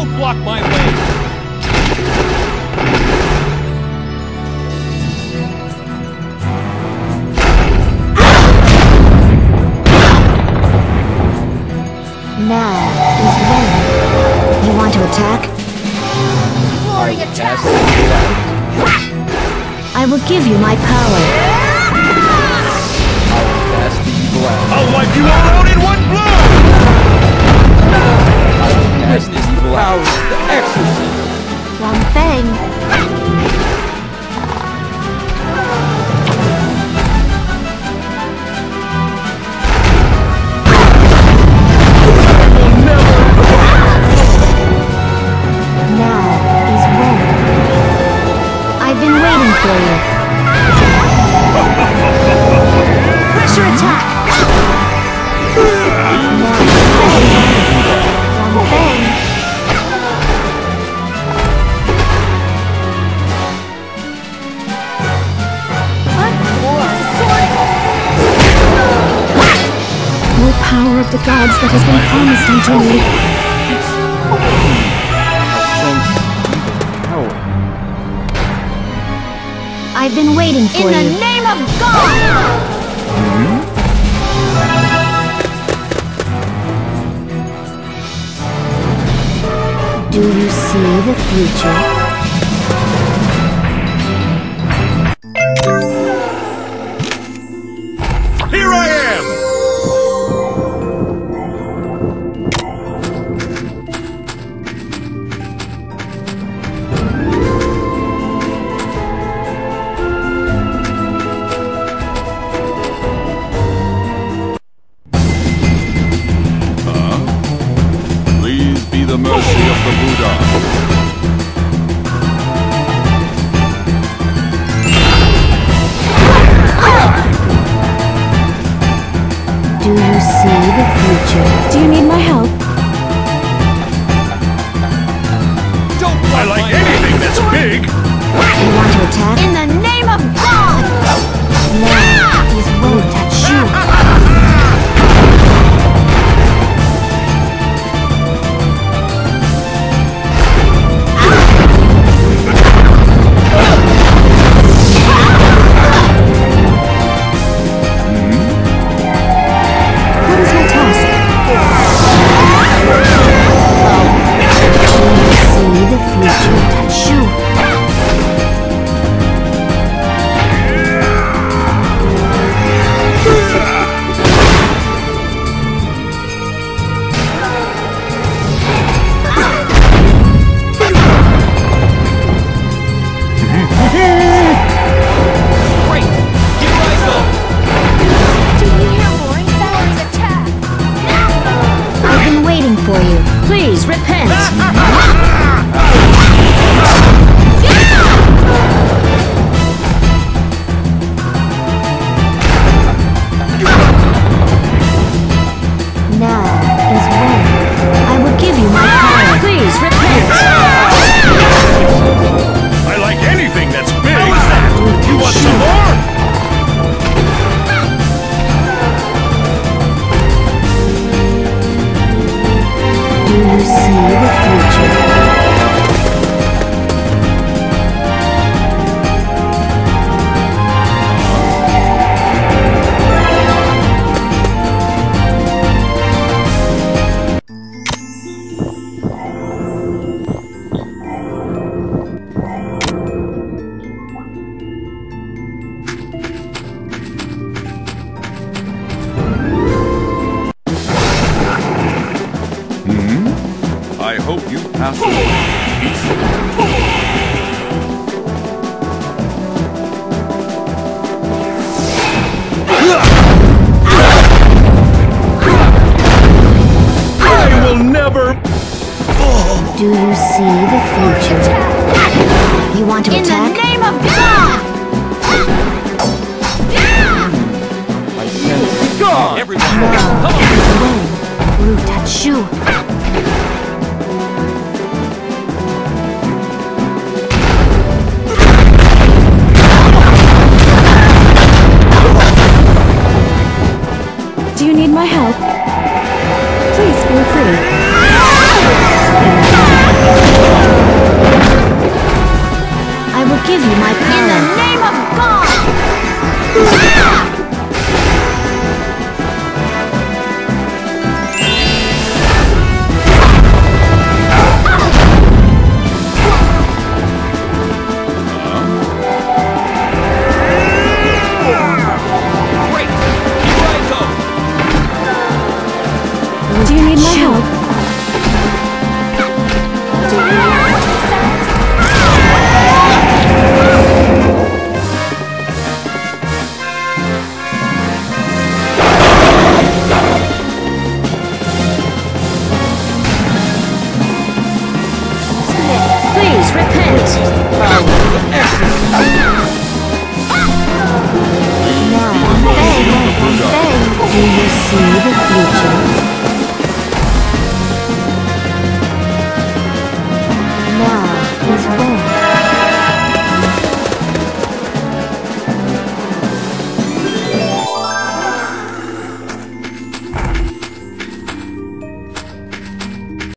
Don't block my way! Now is when. You want to attack? Glory attack! I will give you my power. Cast the evil out. I'll wipe you all out in one blow! Of the gods that has been promised unto me. Sense evil power. I've been waiting for you In the name of God! Do you see the future? Here I Do you see the future? Do you need my help? Don't block I like anything that's big! You want to attack? In the name of God! Please I hope you pass away peacefully. I will never... Do you see the future? You want to In the name of God! I sense Gone! Everyone, Now come on! is when Blue touch you. my help. Please feel free. I will give you my When.